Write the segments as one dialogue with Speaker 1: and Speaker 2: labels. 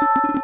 Speaker 1: Thank you.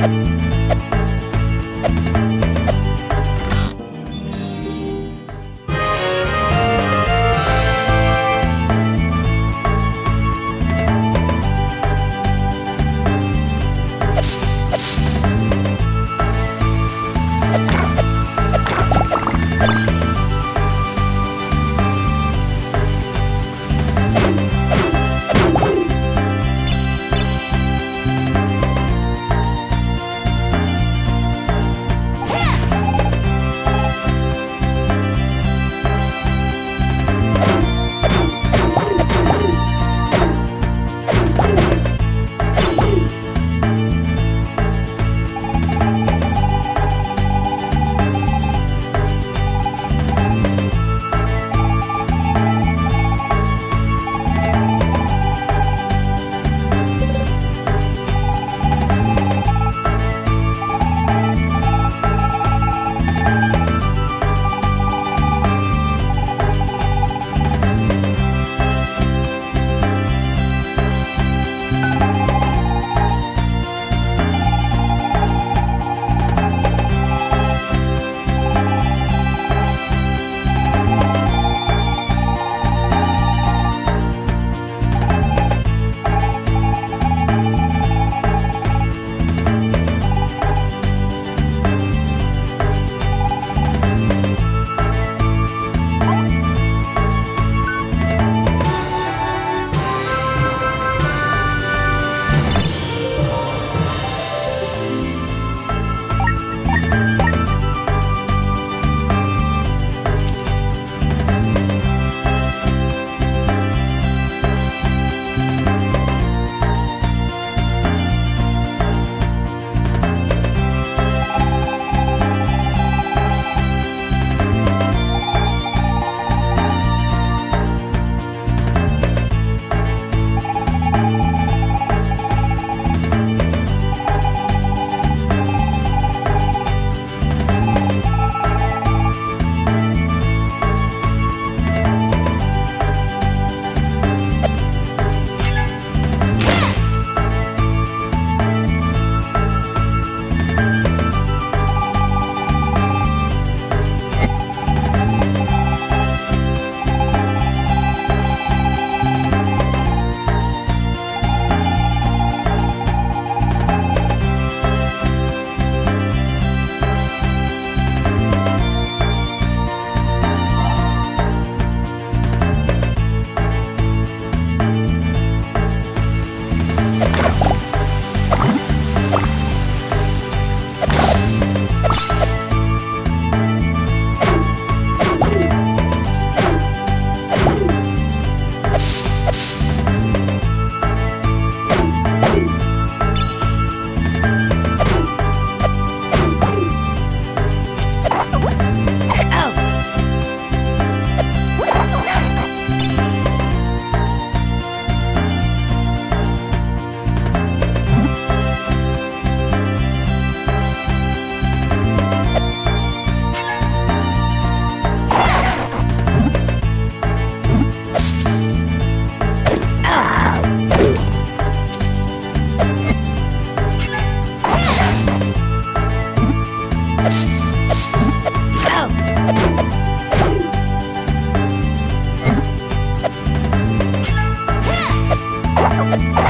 Speaker 1: Thank you. Ha ha ha!